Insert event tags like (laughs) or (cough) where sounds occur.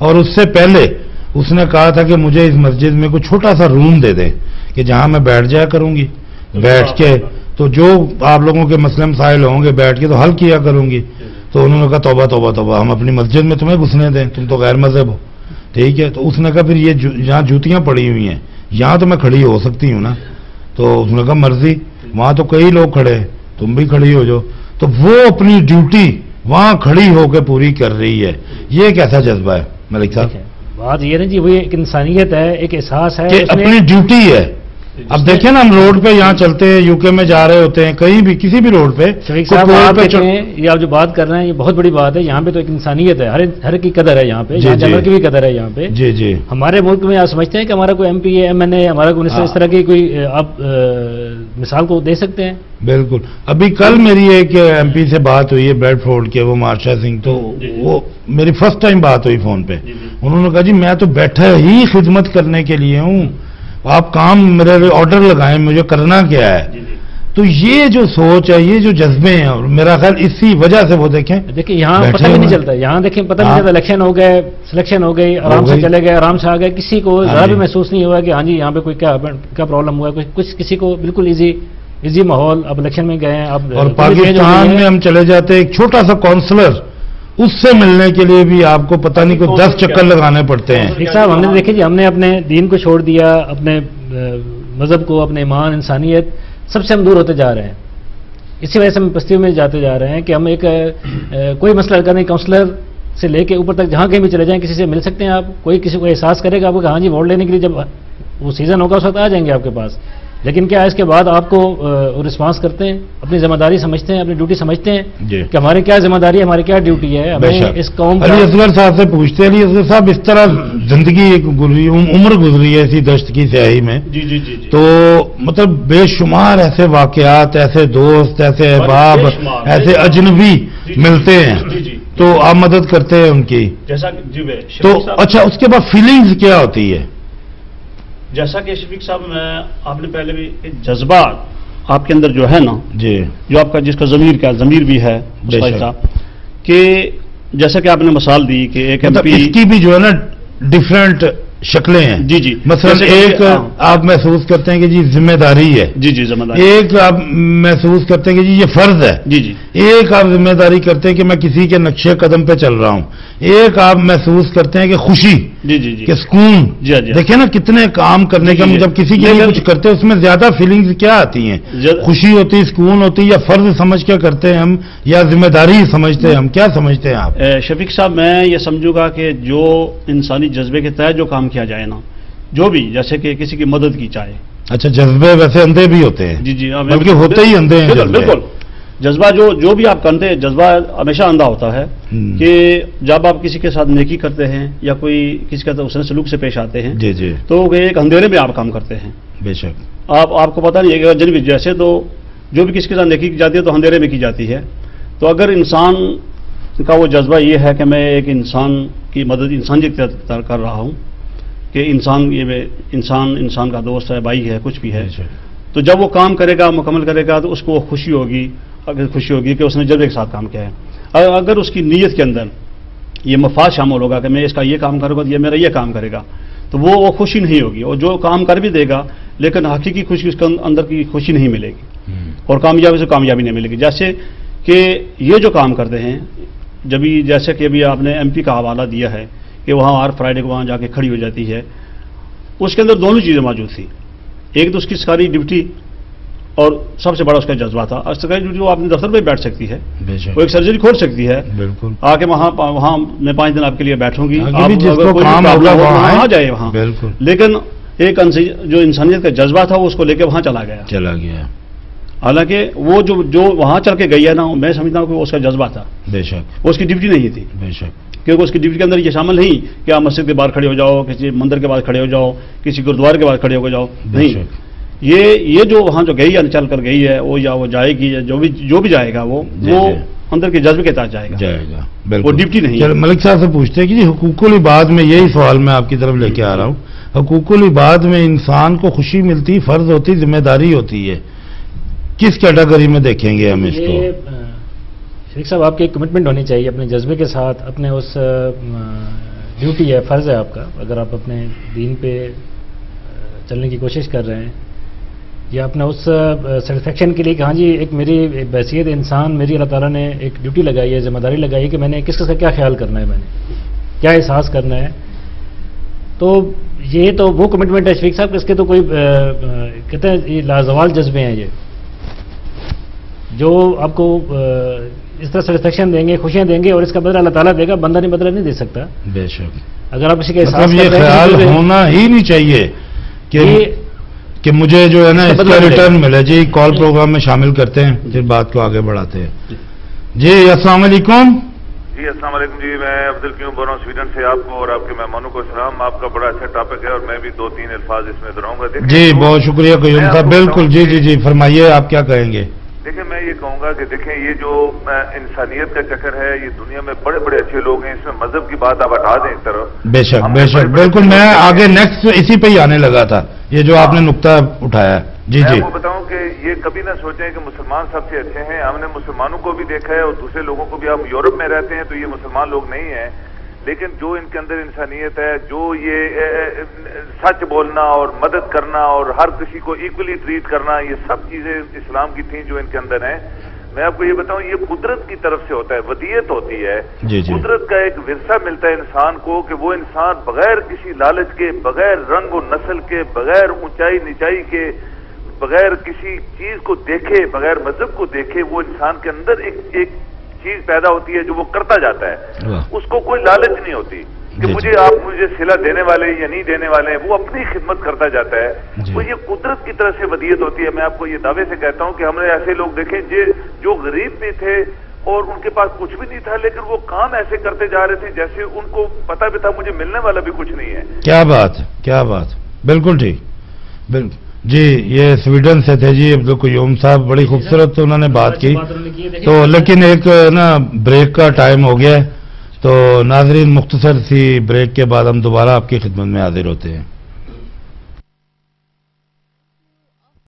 और उससे पहले उसने कहा था कि मुझे इस मस्जिद में कोई छोटा सा रूम दे दें कि जहाँ मैं बैठ जाया करूँगी। बैठ के तो जो आप लोगों के मसले मसाइल होंगे बैठ के तो हल किया करूँगी। तो उन्होंने कहा तोबा तोबा तोबा हम अपनी मस्जिद में तुम्हें घुसने दें तुम तो गैर मज़हब हो। ठीक है? तो उसने कहा फिर ये जू- यहाँ जूतियाँ पड़ी हुई हैं यहाँ तो मैं खड़ी हो सकती हूँ ना? तो उसने कहा मर्ज़ी वहाँ तो कई लोग खड़े हैं तुम भी खड़ी हो जाओ। तो वो अपनी ड्यूटी वहाँ खड़ी होकर पूरी कर रही है। ये एक ऐसा जज्बा है? मलिक साहब बात ये ना जी वो एक इंसानियत है एक एहसास है अपनी ड्यूटी है। अब देखिए ना हम रोड पे यहाँ चलते हैं यूके में जा रहे होते हैं कहीं भी किसी भी रोड पे साहब आप पे चढ़- ये आप जो बात कर रहे हैं ये बहुत बड़ी बात है। यहाँ पे तो एक इंसानियत है हर हर की कदर है यहाँ पे यहाँ जानवर की भी कदर है यहाँ पे। जी जी। हमारे मुल्क में आप समझते हैं कि हमारा कोई एम एमपी है एमएनए हमारा कोई इस हाँ। तरह की कोई आप मिसाल को दे सकते हैं? बिल्कुल। अभी कल मेरी एक एमपी से बात हुई है ब्रेडफोर्ड के वो मार्शा सिंह तो वो मेरी फ़र्स्ट टाइम बात हुई फ़ोन पे। उन्होंने कहा जी मैं तो बैठा ही खिदमत करने के लिए हूँ। आप काम मेरे ऑर्डर लगाए मुझे करना क्या है? तो ये जो सोच है ये जो जज्बे हैं और मेरा ख्याल इसी वजह से वो देखें। देखिए यहाँ पता भी नहीं चलता। यहाँ देखें पता नहीं हाँ। चलता इलेक्शन हो गए सिलेक्शन हो गई आराम से चले गए आराम से आ गए। किसी को हाँ जरा भी महसूस नहीं हुआ कि हाँ जी यहाँ पे कोई क्या क्या प्रॉब्लम हुआ कुछ कुछ किसी को बिल्कुल इजी इजी माहौल। अब इलेक्शन में गए हैं अब और पाकिस्तान में हम चले जाते एक छोटा सा काउंसलर उससे मिलने के लिए भी आपको पता नहीं कोई दस चक्कर लगाने पड़ते हैं। ठीक साहब हमने देखे जी हमने अपने दीन को छोड़ दिया अपने मज़हब को अपने ईमान इंसानियत सबसे हम दूर होते जा रहे हैं। इसी वजह से हम बस्तियों में जाते जा रहे हैं कि हम एक कोई मसला करने काउंसलर से लेके ऊपर तक जहाँ कहीं भी चले जाएँ किसी से मिल सकते हैं आप कोई किसी को एहसास करेगा आपको हाँ जी वोट लेने के लिए जब वो सीज़न होगा उस वक्त आ जाएँगे आपके पास। लेकिन क्या इसके बाद आपको रिस्पांस करते हैं अपनी ज़िम्मेदारी समझते हैं अपनी ड्यूटी समझते हैं कि हमारी क्या ज़िम्मेदारी है हमारी क्या ड्यूटी है हमें इस कौम अली असगर साहब से पूछते हैं। अली असगर साहब इस तरह ज़िंदगी एक गुजरी उम्र गुजरी है इसी दश्त की स्याही में। जी जी जी जी। तो मतलब बेशुमार ऐसे वाकयात ऐसे दोस्त ऐसे अहबाब ऐसे अजनबी मिलते हैं। तो आप मदद करते हैं उनकी। जैसा जी तो अच्छा उसके बाद फीलिंग्स क्या होती है? जैसा कि शफीक साहब मैं आपने पहले भी एक जज्बा आपके अंदर जो है ना जी। जो आपका जिसका जमीर क्या जमीर भी है कि जैसा कि आपने मिसाल दी कि एक मतलब एमपी इसकी भी जो है ना डिफरेंट शक्लें हैं। जी जी। मसलन जैसे एक हाँ, आप महसूस करते हैं कि जी ज़िम्मेदारी है। जी जी ज़िम्मेदारी। एक आप महसूस करते हैं कि जी ये फ़र्ज़ है। जी जी। एक आप ज़िम्मेदारी करते हैं कि मैं किसी के नक्शे कदम पे चल रहा हूँ। एक आप महसूस करते हैं कि खुशी जी जी जी। कि सुकून जी हाँ, हाँ। देखिए ना कितने काम करने का जब किसी के लिए कुछ करते हैं उसमें ज़्यादा फीलिंग्स क्या आती हैं? खुशी होती है सुकून होती है या फ़र्ज़ समझ के करते हैं हम या ज़िम्मेदारी समझते हैं हम क्या समझते हैं आप? शफीक साहब मैं ये समझूँगा कि जो इंसानी जज्बे के तहत जो काम किया जाए ना जो भी जैसे कि किसी की मदद की चाहे अच्छा जज्बे वैसे अंधे भी होते हैं। जी जी हाँ, बल्कि होते ही अंधे हैं बिल्कुल। जज्बे। जो जो भी आप करते हैं जज्बा हमेशा अंधा होता है हम्म। कि जब आप किसी के साथ नेकी करते हैं या कोई किसी के साथ उसने सलूक से पेश आते हैं जी जी। तो एक अंधेरे में आप काम करते हैं। बेशक। आप आपको पता नहीं है कि जन जैसे तो जो भी किसी के साथ नेकी की जाती है तो अंधेरे में की जाती है। तो अगर इंसान का वो जज्बा ये है कि मैं एक इंसान की मदद इंसान के कर रहा हूँ कि इंसान ये इंसान इंसान का दोस्त है भाई है कुछ भी है। तो जब वो काम करेगा मुकम्मल करेगा तो उसको खुशी होगी अगर खुशी होगी कि उसने जज्बे के साथ काम किया है। अगर उसकी नीयत के अंदर ये मफाद शामिल होगा कि मैं इसका ये काम करूँगा तो ये मेरा ये काम करेगा तो वो वो खुशी नहीं होगी। और जो काम कर भी देगा लेकिन हकीकी खुशी उसके अं- अंदर की खुशी नहीं मिलेगी। हम्म। और कामयाबी से कामयाबी नहीं मिलेगी। जैसे कि ये जो काम करते हैं जब जैसे कि अभी आपने एमपी का हवाला दिया है कि वहाँ हर फ्राइडे को वहाँ जाके खड़ी हो जाती है उसके अंदर दोनों चीज़ें मौजूद थी। एक तो उसकी सारी ड्यूटी और सबसे बड़ा उसका जज्बा था। और सरकारी ड्यूटी वो अपने दफ्तर में बैठ सकती है। वो एक सर्जरी खोल सकती है। बिल्कुल। आके वहाँ वहाँ मैं पाँच दिन आपके लिए बैठूँगी। आप वहाँ वहाँ आ जाए वहाँ। बिल्कुल। लेकिन एक जो इंसानियत का जज्बा था वो उसको लेके वहाँ चला गया। चला गया। हालाँकि वो जो जो वहाँ चल के गई है ना मैं समझता हूँ कि उसका जज्बा था। बेशक। उसकी ड्यूटी नहीं थी। बेशक। क्योंकि उसकी ड्यूटी के अंदर ये शामिल नहीं कि आप मस्जिद के बाहर खड़े हो जाओ किसी मंदिर के बाहर खड़े हो जाओ किसी गुरुद्वारे के बाहर खड़े हो जाओ। नहीं। ये ये जो वहाँ जो गई है चल कर गई है वो या वो जाएगी या जो भी जो भी जाएगा वो जी, वो जी। अंदर के जज्बे के तहत जाएगा। जाएगा बिल्कुल। वो ड्यूटी नहीं है। मलिक साहब से पूछते हैं कि जी हुकूकुल इबाद में यही सवाल मैं आपकी तरफ़ लेके आ रहा हूँ। हुकूकुल इबाद में इंसान को खुशी मिलती फ़र्ज़ होती ज़िम्मेदारी होती है। किस कैटेगरी में देखेंगे हम इसको? शेख साहब आपकी एक कमिटमेंट होनी चाहिए अपने जज्बे के साथ अपने उस ड्यूटी है फ़र्ज़ है आपका। अगर आप अपने दीन पे चलने की कोशिश कर रहे हैं या अपना उस सेटिस्फेक्शन के लिए कि हाँ जी एक मेरी एक बैसियत इंसान मेरी अल्लाह ताला ने एक ड्यूटी लगाई है ज़िम्मेदारी लगाई है कि मैंने किस किस का क्या ख्याल करना है मैंने क्या एहसास करना है। तो ये तो वो कमिटमेंट है शफीक साहब इसके तो कोई कहते हैं ये लाजवाल जज्बे हैं ये जो आपको अ, इस तरह सेटिस्फेक्शन देंगे खुशियाँ देंगे और इसका बदला अल्लाह ताला देगा बंदा नहीं बदला नहीं दे सकता। बेशक। अगर आप किसी के एहसास मतलब ये ख्याल होना ही नहीं चाहिए कि कि मुझे जो है ना (laughs) इसका। रिटर्न मिले। जी कॉल प्रोग्राम में शामिल करते हैं। फिर बात को आगे बढ़ाते हैं। जी अस्सलाम वालेकुम। जी अस्सलाम वालेकुम जी। मैं अब्दुल क्यूम बोल रहा हूँ? स्वीडन से आपको और आपके मेहमानों को सलाम। आपका बड़ा अच्छा टॉपिक है और मैं भी दो तीन अल्फाज इसमें दोहराऊँगा। जी बहुत शुक्रिया कयूम साहब बिल्कुल जी जी जी फरमाइए आप क्या कहेंगे? देखिए मैं ये कहूँगा कि देखें ये जो इंसानियत का चक्कर है ये दुनिया में बड़े बड़े अच्छे लोग हैं। इसमें मज़हब की बात आप हटा दें एक तरफ़। बेशक बेशक। बिल्कुल मैं आगे नेक्स्ट इसी पे ही आने लगा था। ये जो आपने नुकता उठाया है। जी मैं जी। आपको बताऊँ कि ये कभी ना सोचें कि मुसलमान सबसे अच्छे हैं हमने मुसलमानों को भी देखा है और दूसरे लोगों को भी। हम यूरोप में रहते हैं तो ये मुसलमान लोग नहीं हैं लेकिन जो इनके अंदर इंसानियत है जो ये ए, ए, सच बोलना और मदद करना और हर किसी को इक्वली ट्रीट करना ये सब चीज़ें इस्लाम की थी जो इनके अंदर हैं। मैं आपको ये बताऊँ ये कुदरत की तरफ़ से होता है वदियत होती है। जी, जी। कुदरत का एक विरसा मिलता है इंसान को कि वो इंसान बगैर किसी लालच के बगैर रंग और नस्ल के बगैर ऊंचाई निचाई के बगैर किसी चीज़ को देखे बगैर मज़हब को देखे वो इंसान के अंदर एक एक चीज़ पैदा होती है जो वो करता जाता है। उसको कोई लालच नहीं होती कि मुझे आप मुझे सिला देने वाले या नहीं देने वाले हैं वो अपनी खिदमत करता जाता है। वो ये कुदरत की तरह से वदियत होती है। मैं आपको ये दावे से कहता हूँ कि हमने ऐसे लोग देखे जे जो गरीब भी थे और उनके पास कुछ भी नहीं था, लेकिन वो काम ऐसे करते जा रहे थे जैसे उनको पता भी था, मुझे मिलने वाला भी कुछ नहीं है। क्या बात क्या बात। बिल्कुल ठीक। बिल्कुल जी, ये स्वीडन से थे जी अब्दुल कयूम साहब, बड़ी खूबसूरत उन्होंने बात की। तो लेकिन एक, ना ब्रेक का टाइम हो गया तो नाजरीन, मुख्तसर सी ब्रेक के बाद हम दोबारा आपकी खिदमत में हाजिर होते हैं।